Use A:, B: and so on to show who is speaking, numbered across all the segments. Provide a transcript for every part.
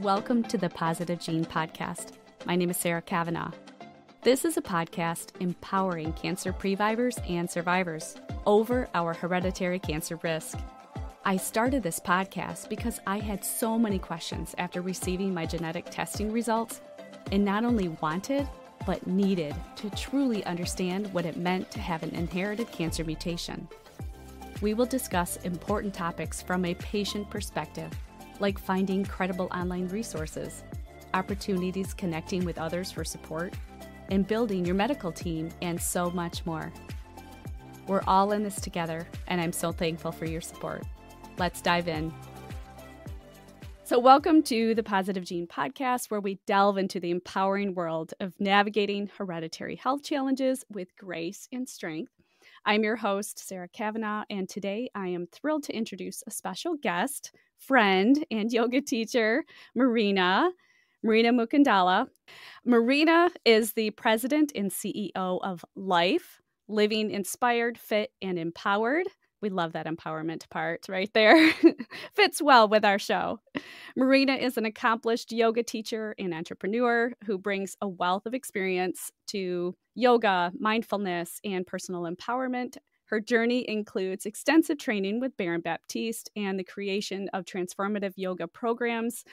A: Welcome to the Positive Gene Podcast. My name is Sara Kavanaugh. This is a podcast empowering cancer previvors and survivors over our hereditary cancer risk. I started this podcast because I had so many questions after receiving my genetic testing results and not only wanted, but needed to truly understand what it meant to have an inherited cancer mutation. We will discuss important topics from a patient perspective like finding credible online resources, opportunities connecting with others for support, and building your medical team, and so much more. We're all in this together, and I'm so thankful for your support. Let's dive in. So, welcome to the Positive Gene podcast, where we delve into the empowering world of navigating hereditary health challenges with grace and strength. I'm your host, Sara Kavanaugh, and today I am thrilled to introduce a special guest, friend, and yoga teacher, Marina. Marina Mukhandala. Marina is the president and CEO of Life, Living Inspired, Fit, and Empowered. We love that empowerment part right there. Fits well with our show. Marina is an accomplished yoga teacher and entrepreneur who brings a wealth of experience to yoga, mindfulness, and personal empowerment. Her journey includes extensive training with Baron Baptiste and the creation of transformative yoga programs.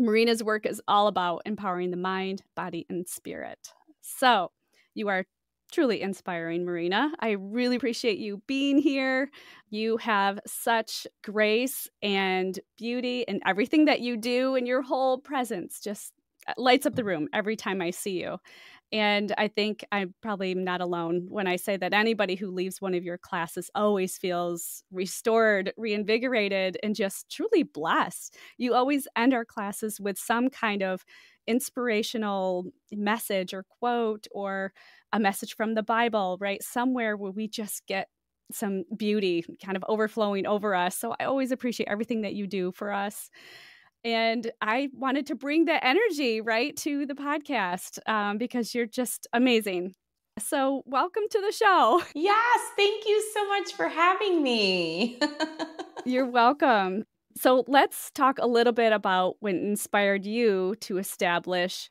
A: Marina's work is all about empowering the mind, body, and spirit. So, you are truly inspiring, Marina. I really appreciate you being here. You have such grace and beauty and everything that you do, and your whole presence just Uh, lights up the room every time I see you. And I think I'm probably not alone when I say that anybody who leaves one of your classes always feels restored, reinvigorated, and just truly blessed. You always end our classes with some kind of inspirational message or quote or a message from the Bible, right? Somewhere where we just get some beauty kind of overflowing over us. So I always appreciate everything that you do for us. And I wanted to bring that energy right to the podcast um, because you're just amazing. So, welcome to the show.
B: Yes, thank you so much for having me.
A: you're welcome. So, let's talk a little bit about what inspired you to establish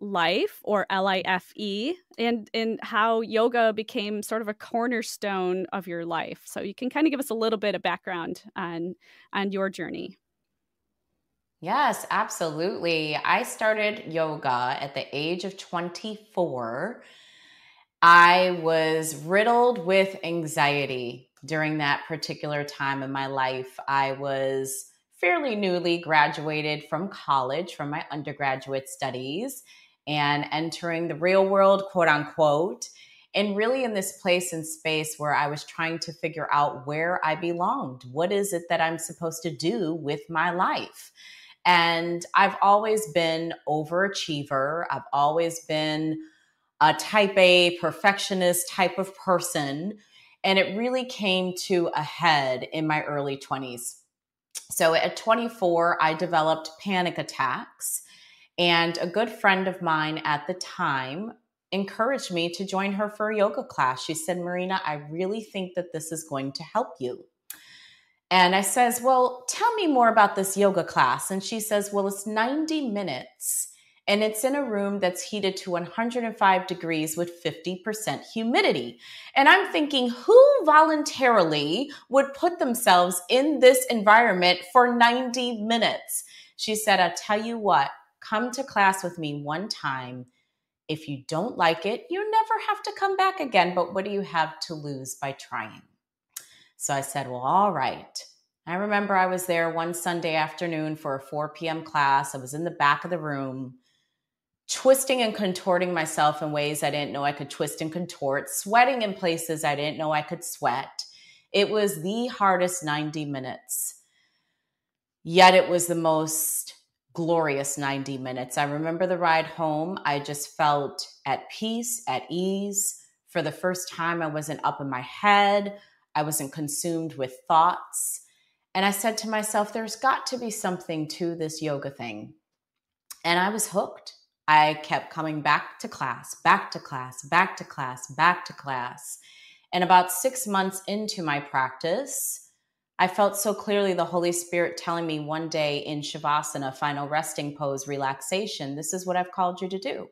A: life or l-i-f-e and and how yoga became sort of a cornerstone of your life so you can kind of give us a little bit of background on on your journey
B: yes absolutely i started yoga at the age of 24 i was riddled with anxiety during that particular time in my life i was fairly newly graduated from college from my undergraduate studies and entering the real world, quote unquote, and really in this place and space where I was trying to figure out where I belonged. What is it that I'm supposed to do with my life? And I've always been overachiever. I've always been a type A perfectionist type of person. And it really came to a head in my early 20s. So at 24, I developed panic attacks and a good friend of mine at the time encouraged me to join her for a yoga class. She said, Marina, I really think that this is going to help you. And I says, Well, tell me more about this yoga class. And she says, Well, it's 90 minutes and it's in a room that's heated to 105 degrees with 50% humidity. And I'm thinking, who voluntarily would put themselves in this environment for 90 minutes? She said, I tell you what, come to class with me one time. If you don't like it, you never have to come back again. But what do you have to lose by trying? So I said, Well, all right. I remember I was there one Sunday afternoon for a 4 p.m. class. I was in the back of the room, twisting and contorting myself in ways I didn't know I could twist and contort, sweating in places I didn't know I could sweat. It was the hardest 90 minutes. Yet it was the most glorious 90 minutes. I remember the ride home. I just felt at peace, at ease. For the first time, I wasn't up in my head, I wasn't consumed with thoughts. And I said to myself, there's got to be something to this yoga thing. And I was hooked. I kept coming back to class, back to class, back to class, back to class. And about six months into my practice, I felt so clearly the Holy Spirit telling me one day in Shavasana, final resting pose, relaxation, this is what I've called you to do.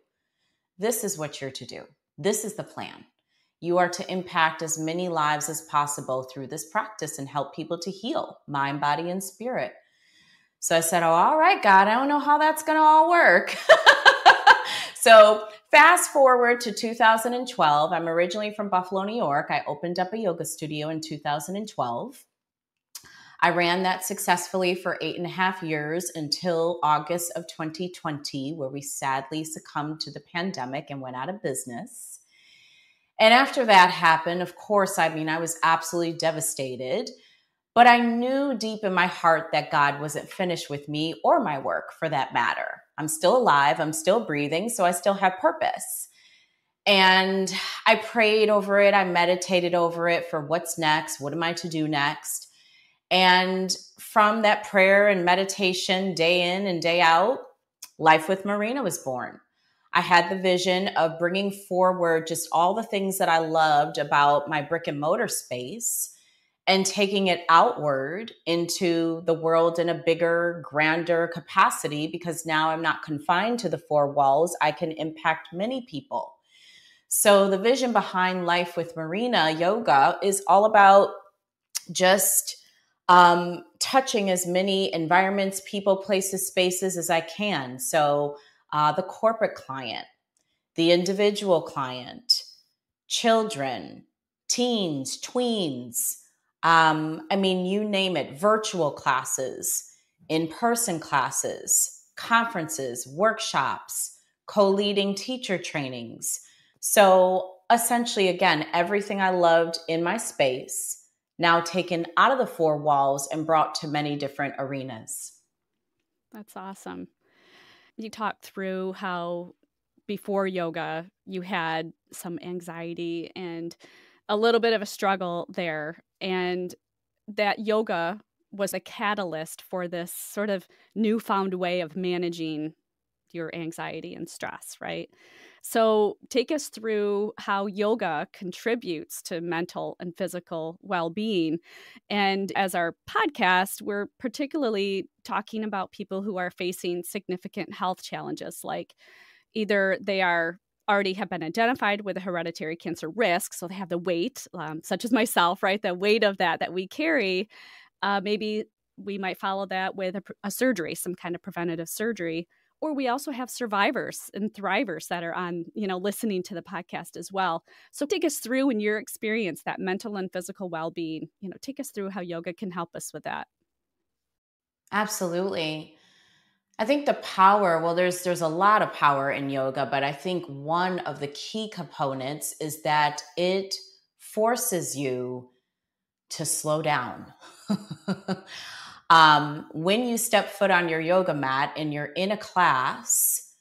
B: This is what you're to do. This is the plan. You are to impact as many lives as possible through this practice and help people to heal mind, body, and spirit. So I said, Oh, all right, God, I don't know how that's going to all work. so fast forward to 2012. I'm originally from Buffalo, New York. I opened up a yoga studio in 2012. I ran that successfully for eight and a half years until August of 2020, where we sadly succumbed to the pandemic and went out of business. And after that happened, of course, I mean, I was absolutely devastated. But I knew deep in my heart that God wasn't finished with me or my work for that matter. I'm still alive, I'm still breathing, so I still have purpose. And I prayed over it, I meditated over it for what's next, what am I to do next? And from that prayer and meditation, day in and day out, Life with Marina was born. I had the vision of bringing forward just all the things that I loved about my brick and mortar space and taking it outward into the world in a bigger, grander capacity because now I'm not confined to the four walls. I can impact many people. So, the vision behind Life with Marina Yoga is all about just um, touching as many environments, people, places, spaces as I can. So, uh, the corporate client, the individual client, children, teens, tweens. Um, I mean, you name it, virtual classes, in person classes, conferences, workshops, co leading teacher trainings. So, essentially, again, everything I loved in my space now taken out of the four walls and brought to many different arenas.
A: That's awesome. You talked through how before yoga you had some anxiety and a little bit of a struggle there, and that yoga was a catalyst for this sort of newfound way of managing your anxiety and stress, right? So, take us through how yoga contributes to mental and physical well being. And as our podcast, we're particularly talking about people who are facing significant health challenges, like either they are already have been identified with a hereditary cancer risk, so they have the weight, um, such as myself, right? The weight of that that we carry. Uh, maybe we might follow that with a, a surgery, some kind of preventative surgery or we also have survivors and thrivers that are on you know listening to the podcast as well. So take us through in your experience that mental and physical well-being you know take us through how yoga can help us with that.
B: Absolutely. I think the power well there's there's a lot of power in yoga but i think one of the key components is that it forces you to slow down Um, when you step foot on your yoga mat and you're in a class,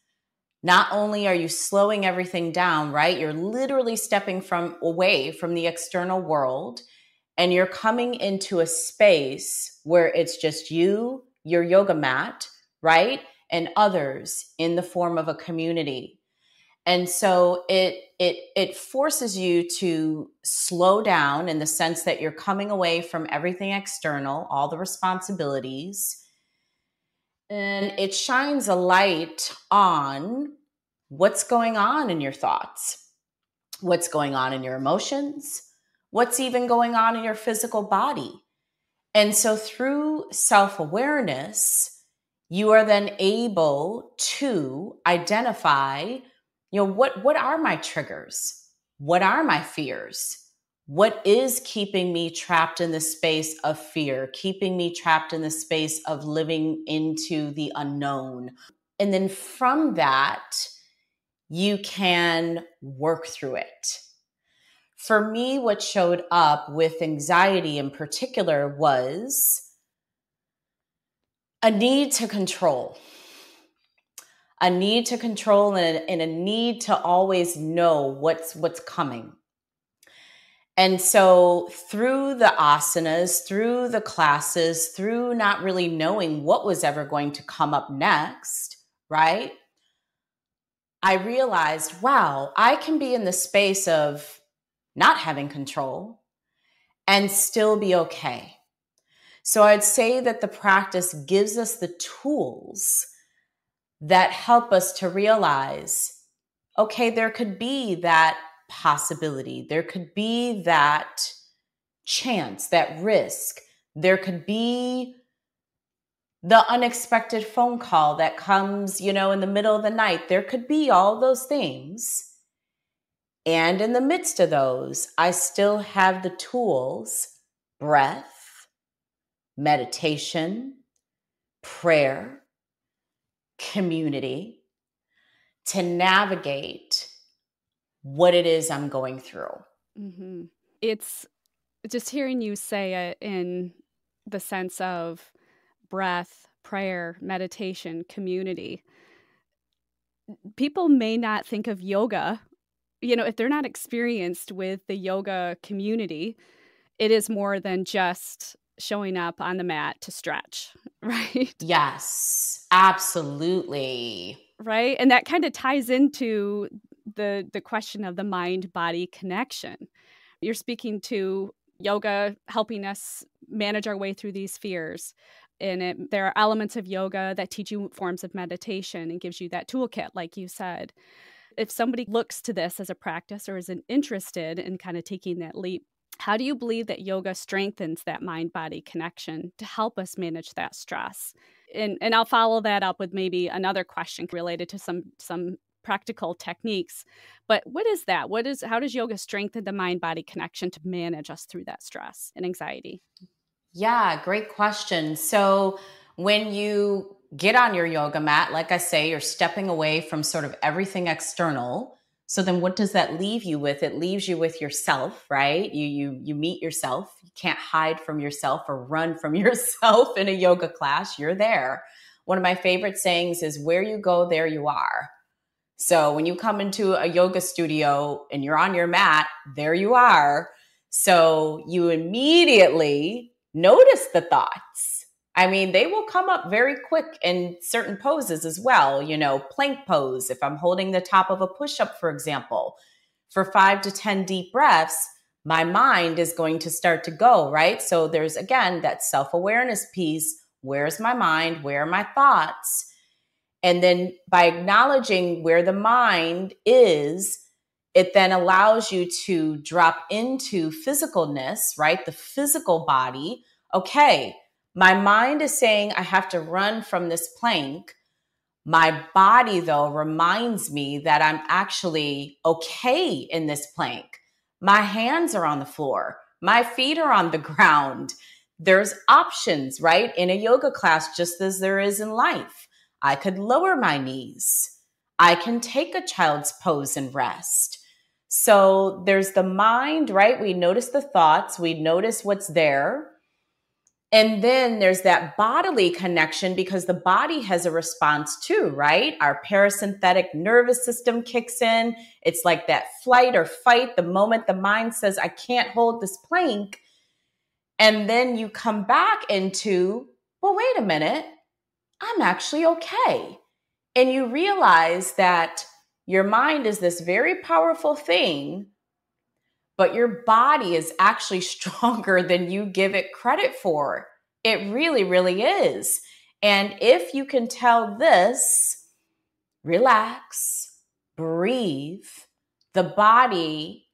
B: not only are you slowing everything down, right? You're literally stepping from away from the external world and you're coming into a space where it's just you, your yoga mat, right? And others in the form of a community and so it it it forces you to slow down in the sense that you're coming away from everything external all the responsibilities and it shines a light on what's going on in your thoughts what's going on in your emotions what's even going on in your physical body. And so through self-awareness you are then able to identify you know what what are my triggers? What are my fears? What is keeping me trapped in the space of fear keeping me trapped in the space of living into the unknown? And then from that you can work through it. For me what showed up with anxiety in particular was a need to control a need to control and a, and a need to always know what's what's coming. And so through the asanas through the classes through not really knowing what was ever going to come up next right i realized wow i can be in the space of not having control and still be okay. So I'd say that the practice gives us the tools that help us to realize okay, there could be that possibility, there could be that chance, that risk, there could be the unexpected phone call that comes, you know, in the middle of the night. There could be all those things. And in the midst of those, I still have the tools breath, meditation, prayer, community to navigate what it is I'm going through.
A: Mm-hmm. It's just hearing you say it in the sense of breath, prayer, meditation, community. People may not think of yoga, you know, if they're not experienced with the yoga community, it is more than just showing up on the mat to stretch, right?
B: Yes, absolutely.
A: Right? And that kind of ties into the the question of the mind body connection. You're speaking to yoga helping us manage our way through these fears. And it, there are elements of yoga that teach you forms of meditation and gives you that toolkit, like you said. If somebody looks to this as a practice or isn't interested in kind of taking that leap, how do you believe that yoga strengthens that mind body connection to help us manage that stress? And, and I'll follow that up with maybe another question related to some some practical techniques. But what is that? What is how does yoga strengthen the mind body connection to manage us through that stress and anxiety?
B: Yeah, great question. So when you get on your yoga mat, like I say, you're stepping away from sort of everything external. So then what does that leave you with? It leaves you with yourself, right? You you you meet yourself. You can't hide from yourself or run from yourself in a yoga class. You're there. One of my favorite sayings is where you go there you are. So when you come into a yoga studio and you're on your mat, there you are. So you immediately notice the thoughts. I mean, they will come up very quick in certain poses as well. You know, plank pose, if I'm holding the top of a push up, for example, for five to 10 deep breaths, my mind is going to start to go, right? So there's again that self awareness piece. Where's my mind? Where are my thoughts? And then by acknowledging where the mind is, it then allows you to drop into physicalness, right? The physical body. Okay, my mind is saying I have to run from this plank. My body, though, reminds me that I'm actually okay in this plank. My hands are on the floor, my feet are on the ground. There's options, right? In a yoga class, just as there is in life. I could lower my knees. I can take a child's pose and rest. So there's the mind, right? We notice the thoughts, we notice what's there. And then there's that bodily connection because the body has a response too, right? Our parasympathetic nervous system kicks in. It's like that flight or fight the moment the mind says, I can't hold this plank. And then you come back into, well, wait a minute. I'm actually okay. And you realize that your mind is this very powerful thing, but your body is actually stronger than you give it credit for. It really, really is. And if you can tell this, relax, breathe, the body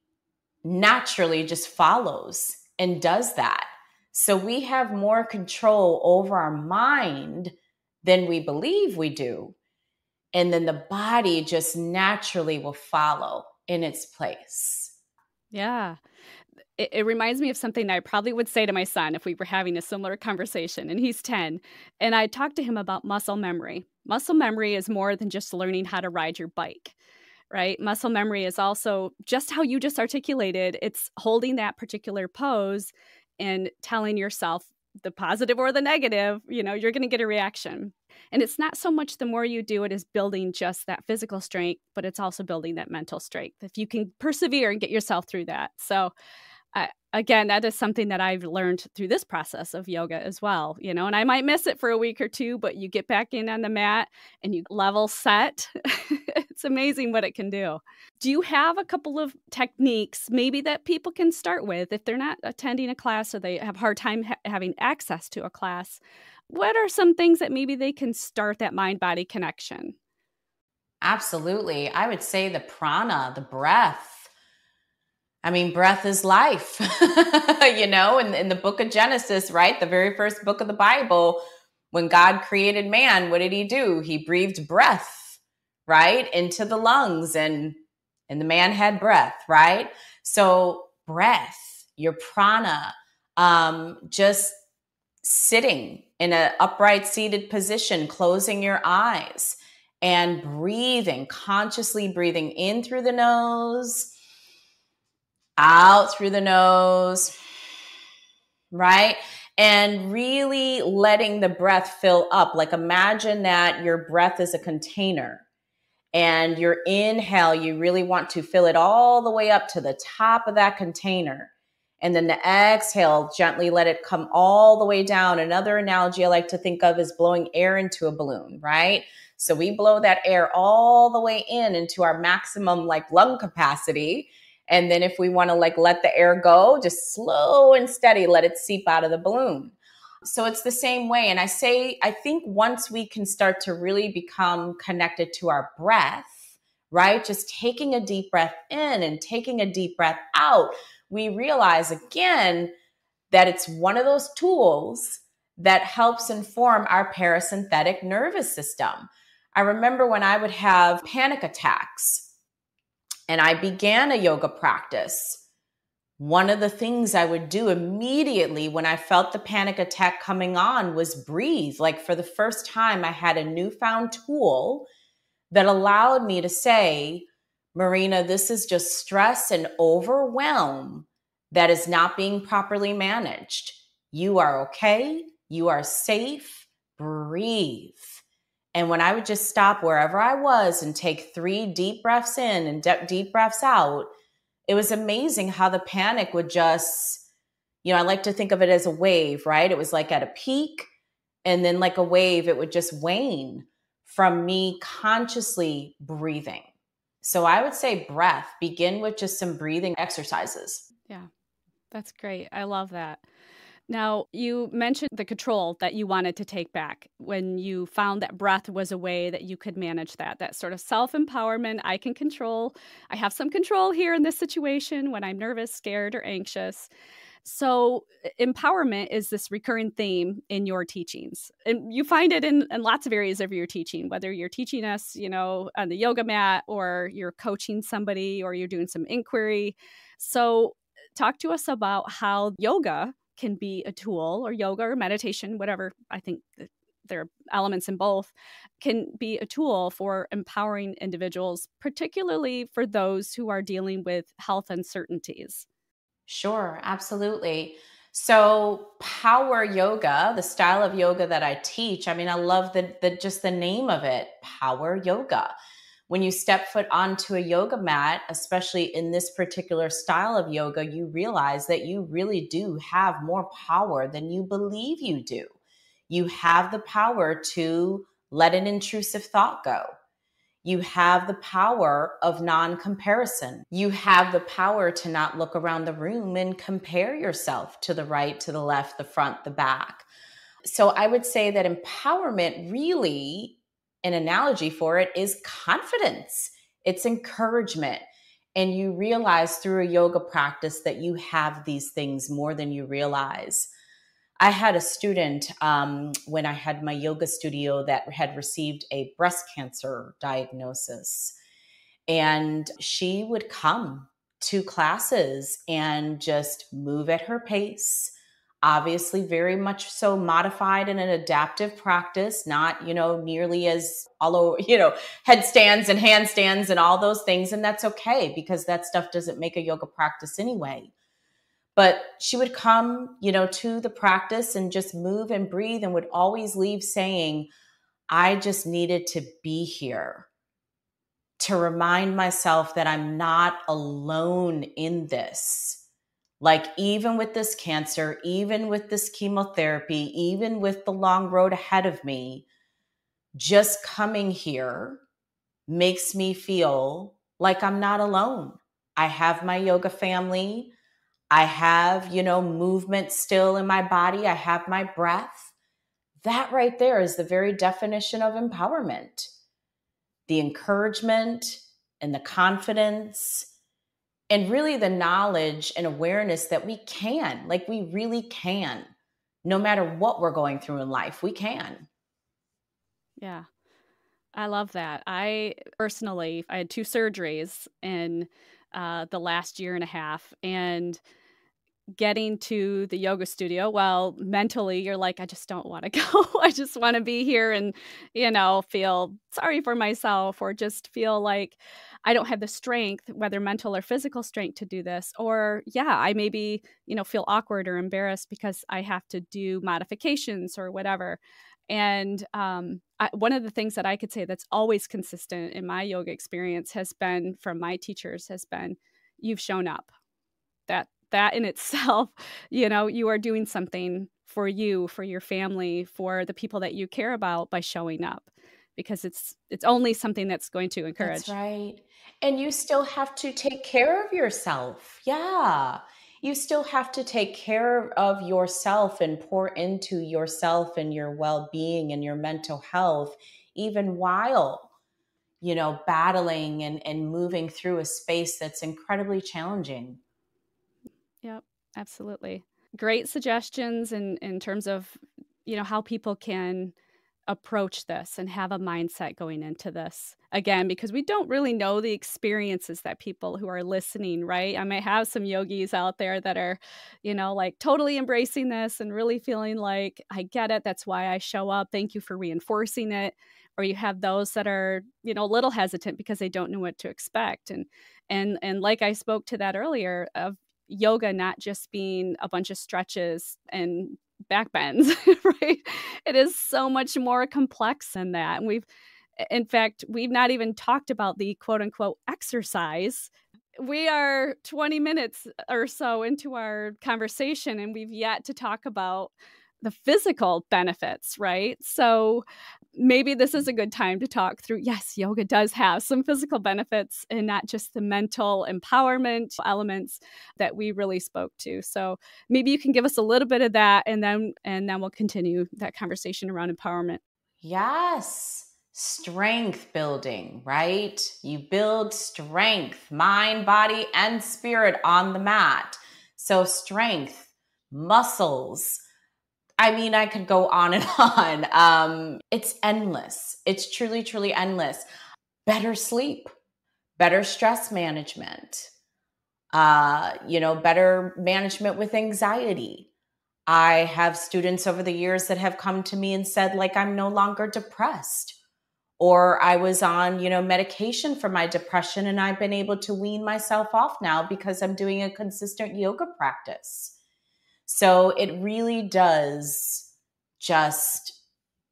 B: naturally just follows and does that. So we have more control over our mind than we believe we do. And then the body just naturally will follow in its place.
A: Yeah. It, it, reminds me of something I probably would say to my son if we were having a similar conversation, and he's 10. And I talked to him about muscle memory. Muscle memory is more than just learning how to ride your bike, right? Muscle memory is also just how you just articulated it's holding that particular pose and telling yourself the positive or the negative, you know, you're going to get a reaction. And it's not so much the more you do it is building just that physical strength, but it's also building that mental strength. If you can persevere and get yourself through that. So, again, that is something that I've learned through this process of yoga as well, you know, and I might miss it for a week or two, but you get back in on the mat and you level set. it's amazing what it can do. Do you have a couple of techniques maybe that people can start with if they're not attending a class or they have hard time ha- having access to a class? What are some things that maybe they can start that mind body connection?
B: Absolutely. I would say the prana, the breath. I mean, breath is life, you know, in, in the book of Genesis, right? The very first book of the Bible, when God created man, what did he do? He breathed breath, right? Into the lungs and and the man had breath, right? So breath, your prana, um, just sitting in an upright seated position, closing your eyes and breathing, consciously breathing in through the nose, out through the nose, right? And really letting the breath fill up. Like imagine that your breath is a container and your inhale, you really want to fill it all the way up to the top of that container. And then the exhale, gently let it come all the way down. Another analogy I like to think of is blowing air into a balloon, right? So we blow that air all the way in into our maximum like lung capacity. And then if we want to like let the air go, just slow and steady, let it seep out of the balloon. So it's the same way. And I say, I think once we can start to really become connected to our breath, right? Just taking a deep breath in and taking a deep breath out, we realize again that it's one of those tools that helps inform our parasympathetic nervous system. I remember when I would have panic attacks and I began a yoga practice. One of the things I would do immediately when I felt the panic attack coming on was breathe. Like for the first time, I had a newfound tool that allowed me to say, Marina, this is just stress and overwhelm that is not being properly managed. You are okay. You are safe. Breathe. And when I would just stop wherever I was and take three deep breaths in and de- deep breaths out, it was amazing how the panic would just, you know, I like to think of it as a wave, right? It was like at a peak and then like a wave, it would just wane from me consciously breathing. So I would say breath, begin with just some breathing exercises.
A: Yeah, that's great. I love that. Now, you mentioned the control that you wanted to take back when you found that breath was a way that you could manage that, that sort of self empowerment. I can control, I have some control here in this situation when I'm nervous, scared, or anxious. So, empowerment is this recurring theme in your teachings. And you find it in, in lots of areas of your teaching, whether you're teaching us, you know, on the yoga mat, or you're coaching somebody, or you're doing some inquiry. So, talk to us about how yoga can be a tool or yoga or meditation, whatever. I think there are elements in both, can be a tool for empowering individuals, particularly for those who are dealing with health uncertainties.
B: Sure, absolutely. So, power yoga, the style of yoga that I teach, I mean, I love the, the just the name of it, power yoga when you step foot onto a yoga mat, especially in this particular style of yoga, you realize that you really do have more power than you believe you do. You have the power to let an intrusive thought go. You have the power of non comparison. You have the power to not look around the room and compare yourself to the right, to the left, the front, the back. So I would say that empowerment really an analogy for it is confidence, it's encouragement. And you realize through a yoga practice that you have these things more than you realize. I had a student um, when I had my yoga studio that had received a breast cancer diagnosis. And she would come to classes and just move at her pace obviously very much so modified in an adaptive practice not you know nearly as all over you know headstands and handstands and all those things and that's okay because that stuff doesn't make a yoga practice anyway. But she would come you know to the practice and just move and breathe and would always leave saying i just needed to be here to remind myself that i'm not alone in this like, even with this cancer, even with this chemotherapy, even with the long road ahead of me, just coming here, makes me feel like I'm not alone. I have my yoga family. I have, you know, movement still in my body. I have my breath. That right there is the very definition of empowerment. The encouragement and the confidence and really the knowledge and awareness that we can, like we really can, no matter what we're going through in life, we can.
A: Yeah. I love that. I personally, I had two surgeries in uh, the last year and a half, and getting to the yoga studio well mentally you're like i just don't want to go i just want to be here and you know feel sorry for myself or just feel like i don't have the strength whether mental or physical strength to do this or yeah i maybe you know feel awkward or embarrassed because i have to do modifications or whatever. And um, I, one of the things that i could say that's always consistent in my yoga experience has been from my teachers has been you've shown up. That that in itself, you know, you are doing something for you, for your family, for the people that you care about by showing up because it's it's only something that's going to encourage.
B: That's right. And you still have to take care of yourself. Yeah. You still have to take care of yourself and pour into yourself and your well-being and your mental health even while you know battling and and moving through a space that's incredibly challenging.
A: Yep, absolutely. Great suggestions in in terms of you know how people can approach this and have a mindset going into this again because we don't really know the experiences that people who are listening right? I might have some yogis out there that are you know like totally embracing this and really feeling like i get it that's why i show up thank you for reinforcing it or you have those that are you know a little hesitant because they don't know what to expect and and and like i spoke to that earlier of yoga not just being a bunch of stretches and back bends, right? It is so much more complex than that. And we've, in fact, we've not even talked about the quote unquote exercise. We are 20 minutes uh, or so into our conversation, and we've yet to talk about the physical benefits, right? So maybe this is a good time to talk through yes, yoga does have some physical benefits and not just the mental empowerment elements that we really spoke to. So maybe you can give us a little bit of that and then and then we'll continue that conversation around empowerment.
B: Yes. Strength building, right? You build strength, mind, body, and spirit on the mat. So, strength, muscles, I mean, I could go on and on. Um, it's endless. It's truly, truly endless. Better sleep, better stress management, uh, you know, better management with anxiety. I have students over the years that have come to me and said, like, I'm no longer depressed. Or I was on, you know, medication for my depression and I've been able to wean myself off now because I'm doing a consistent yoga practice so it really does just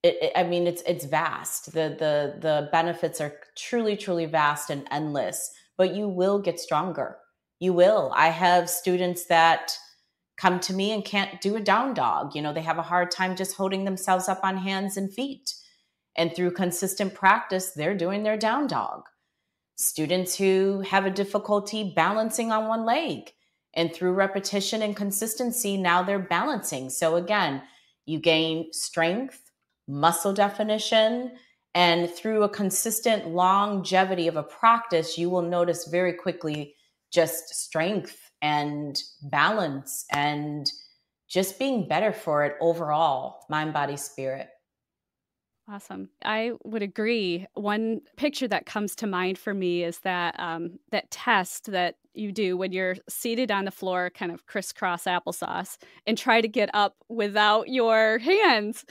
B: it, it, I mean it's it's vast. The the the benefits are truly truly vast and endless, but you will get stronger. You will. I have students that come to me and can't do a down dog. You know, they have a hard time just holding themselves up on hands and feet. And through consistent practice, they're doing their down dog. Students who have a difficulty balancing on one leg, and through repetition and consistency, now they're balancing. So again, you gain strength, muscle definition, and through a consistent longevity of a practice, you will notice very quickly just strength and balance and just being better for it overall, mind, body, spirit.
A: Awesome. I would agree. One picture that comes to mind for me is that um, that test that you do when you're seated on the floor, kind of crisscross applesauce, and try to get up without your hands.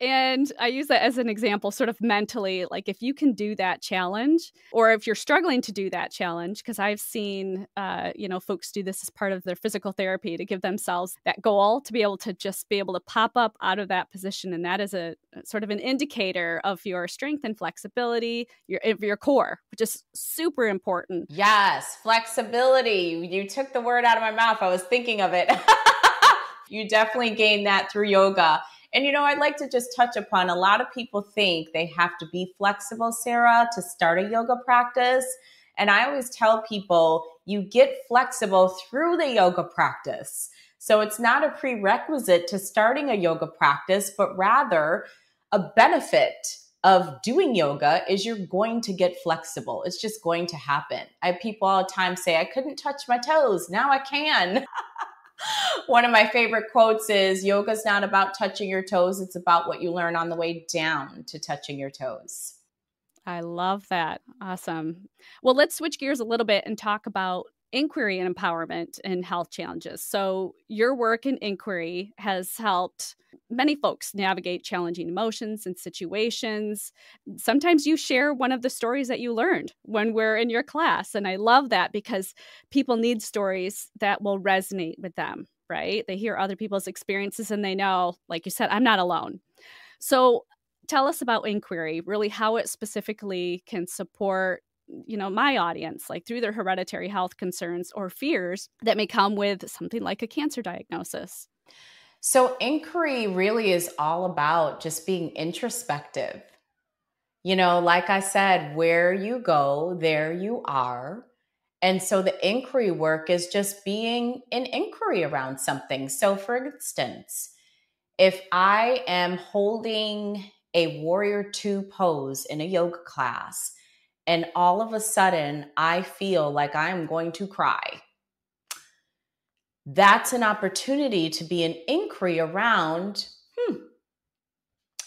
A: And I use that as an example, sort of mentally, like if you can do that challenge, or if you're struggling to do that challenge, because I've seen, uh, you know, folks do this as part of their physical therapy to give themselves that goal to be able to just be able to pop up out of that position, and that is a sort of an indicator of your strength and flexibility, your your core, which is super important.
B: Yes, flexibility You took the word out of my mouth. I was thinking of it. you definitely gain that through yoga. And you know, I'd like to just touch upon a lot of people think they have to be flexible, Sara, to start a yoga practice. And I always tell people you get flexible through the yoga practice. So it's not a prerequisite to starting a yoga practice, but rather a benefit of doing yoga is you're going to get flexible. It's just going to happen. I have people all the time say, I couldn't touch my toes. Now I can. One of my favorite quotes is Yoga's not about touching your toes, it's about what you learn on the way down to touching your toes.
A: I love that. Awesome. Well, let's switch gears a little bit and talk about inquiry and empowerment in health challenges. So, your work in inquiry has helped many folks navigate challenging emotions and situations. Sometimes you share one of the stories that you learned when we're in your class. And I love that because people need stories that will resonate with them, right? They hear other people's experiences and they know, like you said, I'm not alone. So, tell us about inquiry, really how it specifically can support you know my audience like through their hereditary health concerns or fears that may come with something like a cancer diagnosis.
B: So inquiry really is all about just being introspective. You know like i said where you go there you are. And so the inquiry work is just being an inquiry around something. So for instance if i am holding a warrior two pose in a yoga class and all of a sudden I feel like I'm going to cry. That's an opportunity to be an inquiry around hmm,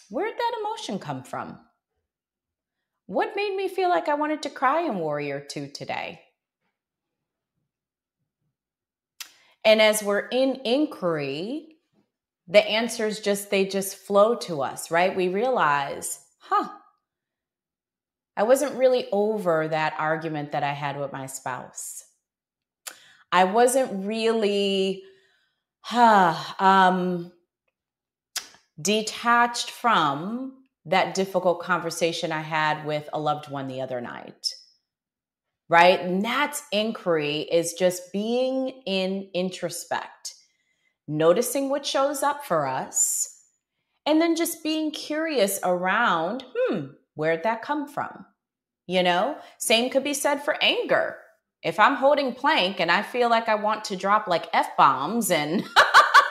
B: where'd that emotion come from? What made me feel like I wanted to cry in Warrior 2 today? And as we're in inquiry, the answers just they just flow to us, right? We realize, huh, I wasn't really over that argument that I had with my spouse. I wasn't really huh, um, detached from that difficult conversation I had with a loved one the other night. Right? And that's inquiry is just being in introspect, noticing what shows up for us, and then just being curious around, hmm, Where'd that come from? You know, same could be said for anger. If I'm holding plank and I feel like I want to drop like F bombs and,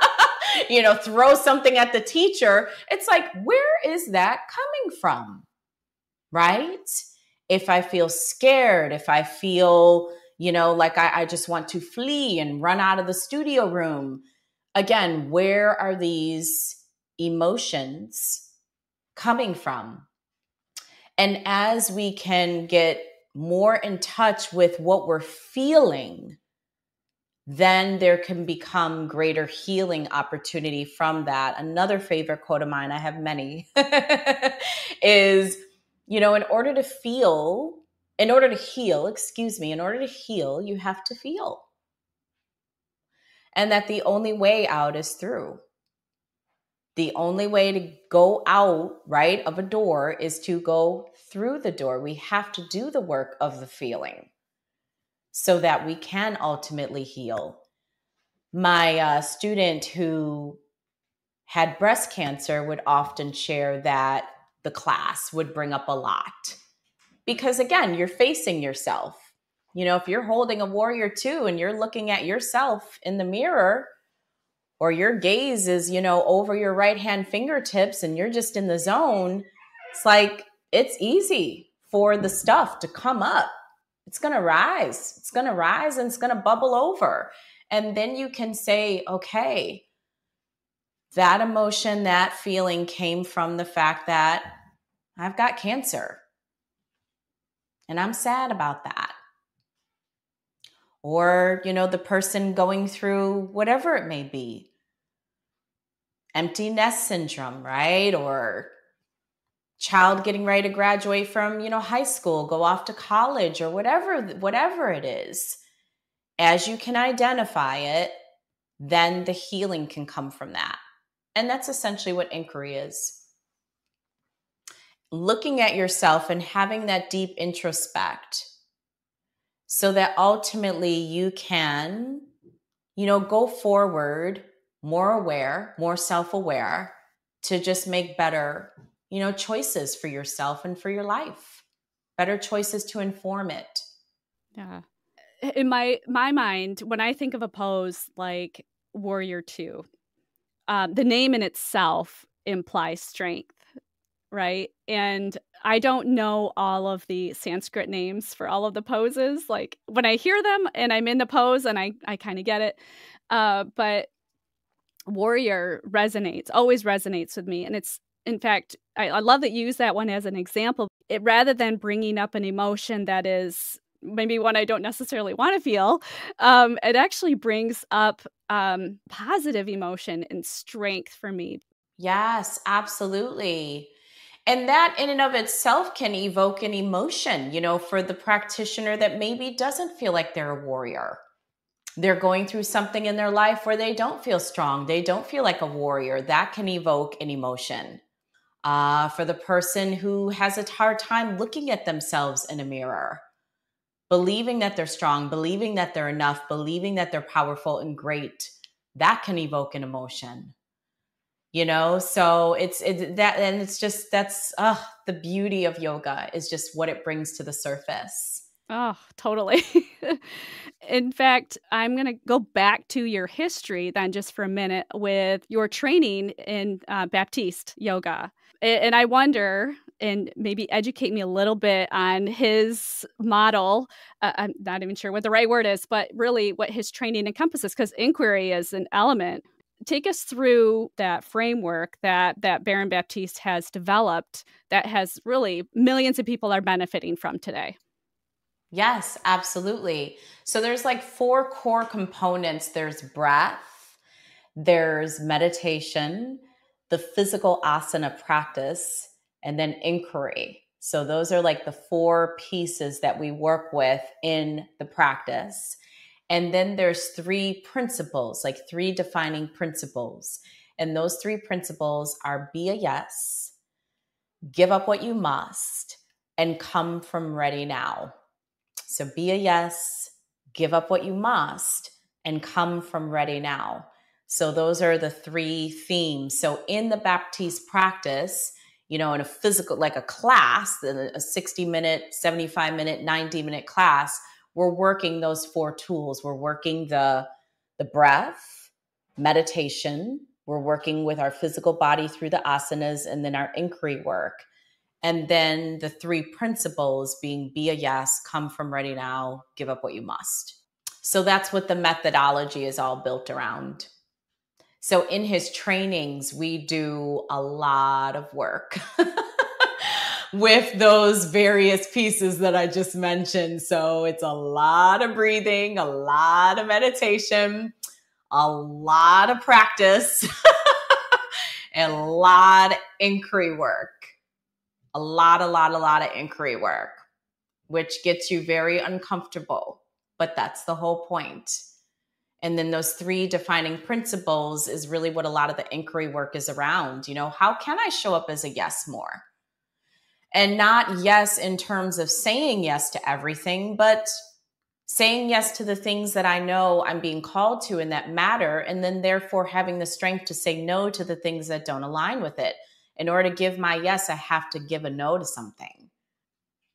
B: you know, throw something at the teacher, it's like, where is that coming from? Right? If I feel scared, if I feel, you know, like I, I just want to flee and run out of the studio room, again, where are these emotions coming from? And as we can get more in touch with what we're feeling, then there can become greater healing opportunity from that. Another favorite quote of mine, I have many, is, you know, in order to feel, in order to heal, excuse me, in order to heal, you have to feel. And that the only way out is through the only way to go out, right, of a door is to go through the door. We have to do the work of the feeling so that we can ultimately heal. My uh, student who had breast cancer would often share that the class would bring up a lot because, again, you're facing yourself. You know, if you're holding a warrior two and you're looking at yourself in the mirror, or your gaze is, you know, over your right hand fingertips and you're just in the zone, it's like it's easy for the stuff to come up. It's going to rise. It's going to rise and it's going to bubble over. And then you can say, okay, that emotion, that feeling came from the fact that I've got cancer. And I'm sad about that. Or, you know, the person going through whatever it may be empty nest syndrome, right? Or child getting ready to graduate from, you know, high school, go off to college or whatever whatever it is. As you can identify it, then the healing can come from that. And that's essentially what inquiry is. Looking at yourself and having that deep introspect so that ultimately you can, you know, go forward more aware, more self aware, to just make better, you know, choices for yourself and for your life. Better choices to inform it.
A: Yeah. In my my mind, when I think of a pose like Warrior 2, um, the name in itself implies strength, right? And I don't know all of the Sanskrit names for all of the poses. Like when I hear them and I'm in the pose and I, I kind of get it. Uh, but warrior resonates, always resonates with me. And it's, in fact, I, I love that you use that one as an example. It rather than bringing up an emotion that is maybe one I don't necessarily want to feel, um, it actually brings up um, positive emotion and strength for me.
B: Yes, absolutely. And that in and of itself can evoke an emotion, you know, for the practitioner that maybe doesn't feel like they're a warrior. They're going through something in their life where they don't feel strong, they don't feel like a warrior. That can evoke an emotion. Uh, for the person who has a hard time looking at themselves in a mirror, believing that they're strong, believing that they're enough, believing that they're powerful and great, that can evoke an emotion you know so it's it, that and it's just that's uh the beauty of yoga is just what it brings to the surface
A: oh totally in fact i'm going to go back to your history then just for a minute with your training in uh, baptiste yoga and i wonder and maybe educate me a little bit on his model. Uh, I'm not even sure what the right word is, but really what his training encompasses, because inquiry is an element take us through that framework that that Baron Baptiste has developed that has really millions of people are benefiting from today.
B: Yes, absolutely. So there's like four core components. There's breath, there's meditation, the physical asana practice, and then inquiry. So those are like the four pieces that we work with in the practice. And then there's three principles, like three defining principles. And those three principles are be a yes, give up what you must, and come from ready now. So be a yes, give up what you must, and come from ready now. So those are the three themes. So in the Baptiste practice, you know, in a physical, like a class, a 60 minute, 75 minute, 90 minute class, we're working those four tools. We're working the the breath, meditation, we're working with our physical body through the asanas and then our inquiry work. And then the three principles being be a yes, come from ready now, give up what you must. So that's what the methodology is all built around. So in his trainings, we do a lot of work. with those various pieces that I just mentioned. So it's a lot of breathing, a lot of meditation, a lot of practice, and a lot of inquiry work. A lot, a lot, a lot of inquiry work, which gets you very uncomfortable. But that's the whole point. And then those three defining principles is really what a lot of the inquiry work is around. You know, how can I show up as a yes more? and not yes in terms of saying yes to everything, but saying yes to the things that I know I'm being called to and that matter, and then therefore having the strength to say no to the things that don't align with it. In order to give my yes, I have to give a no to something.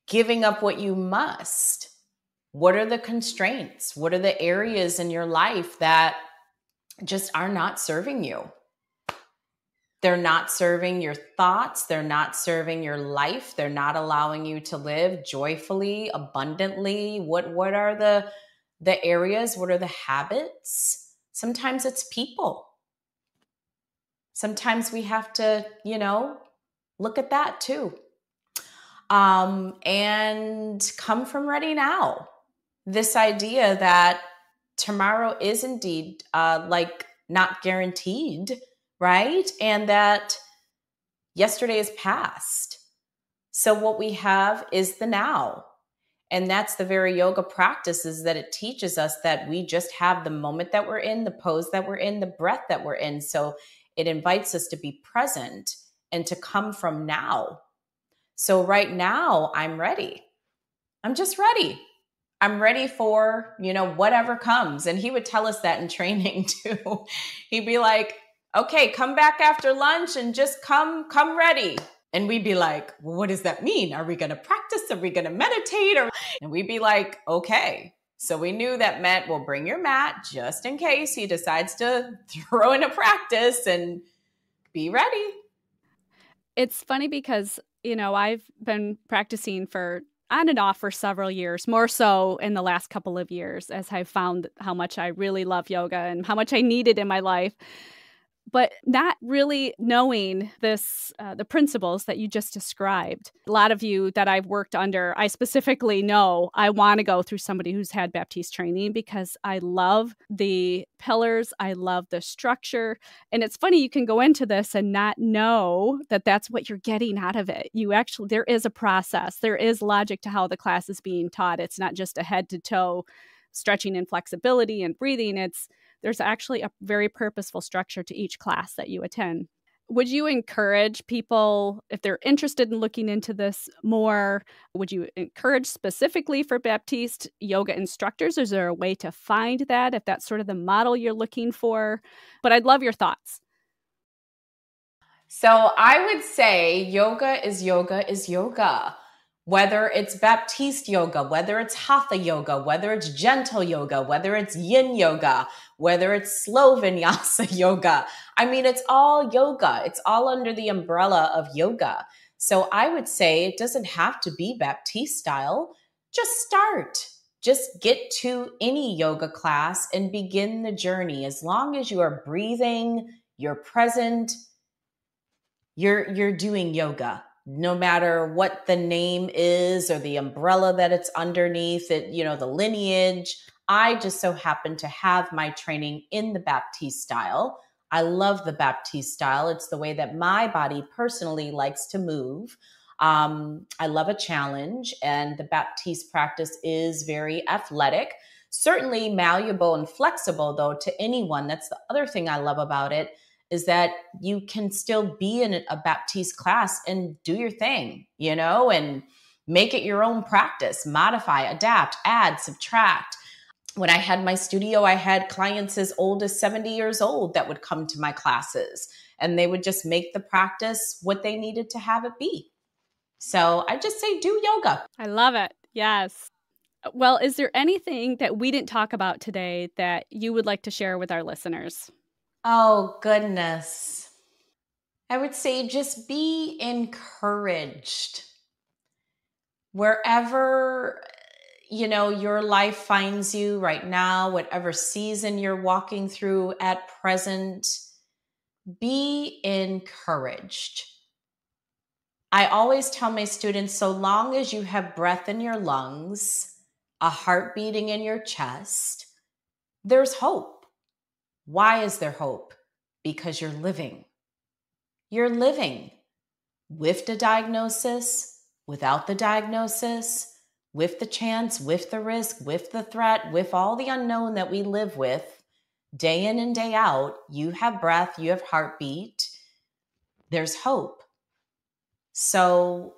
B: Giving up what you must. What are the constraints? What are the areas in your life that just are not serving you? they're not serving your thoughts they're not serving your life they're not allowing you to live joyfully abundantly what what are the the areas what are the habits sometimes it's people sometimes we have to you know look at that too um and come from ready now this idea that tomorrow is indeed uh like not guaranteed right? And that yesterday is past. So what we have is the now. And that's the very yoga practices that it teaches us that we just have the moment that we're in, the pose that we're in, the breath that we're in. So it invites us to be present and to come from now. So right now, I'm ready. I'm just ready. I'm ready for, you know, whatever comes. And he would tell us that in training too. He'd be like, okay, come back after lunch and just come, come ready. And we'd be like, well, what does that mean? Are we going to practice? Are we going to meditate? Or, and we'd be like, okay. So we knew that meant, well, bring your mat just in case he decides to throw in a practice and be ready.
A: It's funny because, you know, I've been practicing for on and off for several years, more so in the last couple of years as I've found how much I really love yoga and how much I need it in my life but not really knowing this uh, the principles that you just described. A lot of you that i've worked under i specifically know i want to go through somebody who's had baptiste training because i love the pillars i love the structure and it's funny you can go into this and not know that that's what you're getting out of it. You actually there is a process there is logic to how the class is being taught. It's not just a head to toe stretching and flexibility and breathing it's there's actually a very purposeful structure to each class that you attend. Would you encourage people, if they're interested in looking into this more, would you encourage specifically for Baptiste yoga instructors? Is there a way to find that if that's sort of the model you're looking for? But I'd love your thoughts.
B: So I would say yoga is yoga is yoga whether it's Baptiste yoga, whether it's Hatha yoga, whether it's gentle yoga, whether it's yin yoga, whether it's slow vinyasa yoga. I mean, it's all yoga. It's all under the umbrella of yoga. So I would say it doesn't have to be Baptiste style. Just start. Just get to any yoga class and begin the journey. As long as you are breathing, you're present, you're you're doing yoga no matter what the name is or the umbrella that it's underneath it you know the lineage i just so happen to have my training in the baptiste style. I love the baptiste style. It's the way that my body personally likes to move. Um, i love a challenge and the baptiste practice is very athletic. Certainly malleable and flexible though to anyone. That's the other thing i love about it is that you can still be in a Baptiste class and do your thing, you know, and make it your own practice, modify, adapt, add, subtract. When I had my studio, I had clients as old as 70 years old that would come to my classes and they would just make the practice what they needed to have it be. So I just say do yoga.
A: I love it. Yes. Well, is there anything that we didn't talk about today that you would like to share with our listeners?
B: Oh, goodness. I would say just be encouraged. Wherever you know your life finds you right now, whatever season you're walking through at present, be encouraged. I always tell my students so long as you have breath in your lungs, a heart beating in your chest, there's hope. Why is there hope? Because you're living. You're living with the diagnosis, without the diagnosis, with the chance, with the risk, with the threat, with all the unknown that we live with day in and day out. You have breath, you have heartbeat, there's hope. So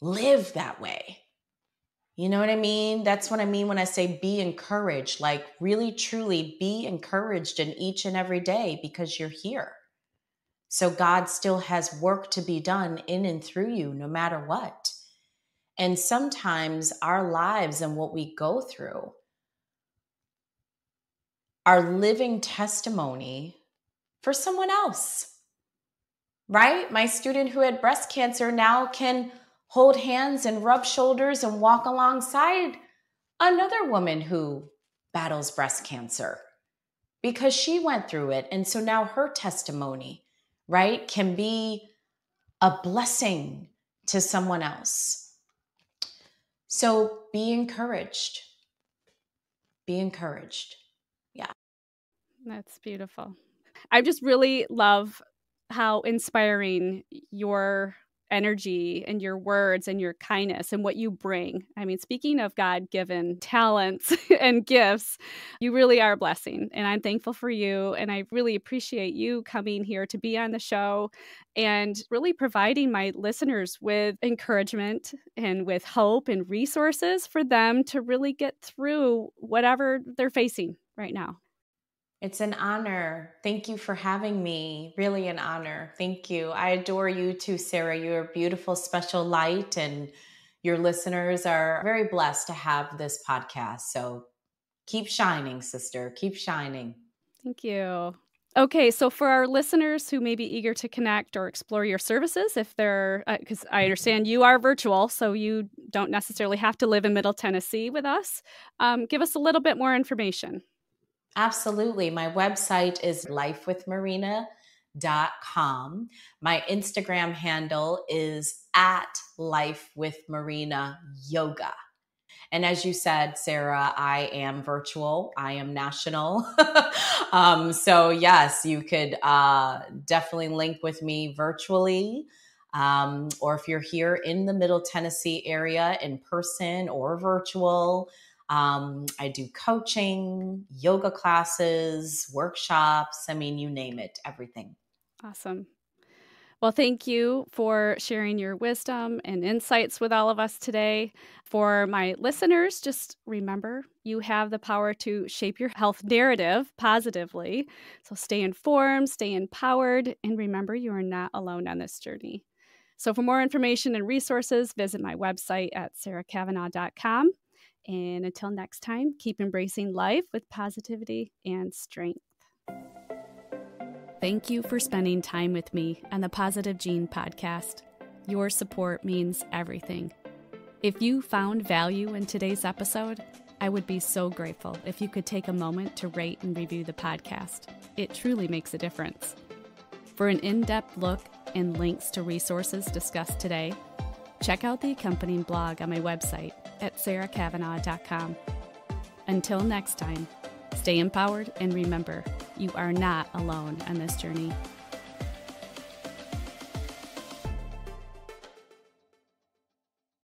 B: live that way. You know what I mean? That's what I mean when I say be encouraged. Like, really, truly be encouraged in each and every day because you're here. So, God still has work to be done in and through you, no matter what. And sometimes our lives and what we go through are living testimony for someone else, right? My student who had breast cancer now can hold hands and rub shoulders and walk alongside another woman who battles breast cancer because she went through it. And so now her testimony, right, can be a blessing to someone else. So be encouraged. Be encouraged. Yeah.
A: That's beautiful. I just really love how inspiring your energy and your words and your kindness and what you bring. I mean, speaking of God given talents and gifts, you really are a blessing. And I'm thankful for you. And I really appreciate you coming here to be on the show and really providing my listeners with encouragement and with hope and resources for them to really get through whatever they're facing right now.
B: It's an honor. Thank you for having me. Really an honor. Thank you. I adore you too, Sara. You're a beautiful, special light, and your listeners are very blessed to have this podcast. So keep shining, sister. Keep shining.
A: Thank you. Okay, so for our listeners who may be eager to connect or explore your services, if they're, because uh, I understand you are virtual, so you don't necessarily have to live in Middle Tennessee with us, um, give us a little bit more information.
B: Absolutely. My website is lifewithmarina.com. My Instagram handle is at Life with Marina Yoga. And as you said, Sara, I am virtual, I am national. um, so, yes, you could uh, definitely link with me virtually. Um, or if you're here in the Middle Tennessee area in person or virtual, um, I do coaching, yoga classes, workshops. I mean, you name it, everything.
A: Awesome. Well, thank you for sharing your wisdom and insights with all of us today. For my listeners, just remember you have the power to shape your health narrative positively. So stay informed, stay empowered, and remember you are not alone on this journey. So, for more information and resources, visit my website at sarakavanaugh.com. And until next time, keep embracing life with positivity and strength. Thank you for spending time with me on the Positive Gene podcast. Your support means everything. If you found value in today's episode, I would be so grateful if you could take a moment to rate and review the podcast. It truly makes a difference. For an in depth look and links to resources discussed today, check out the accompanying blog on my website at sarakavanaugh.com. Until next time, stay empowered and remember, you are not alone on this journey.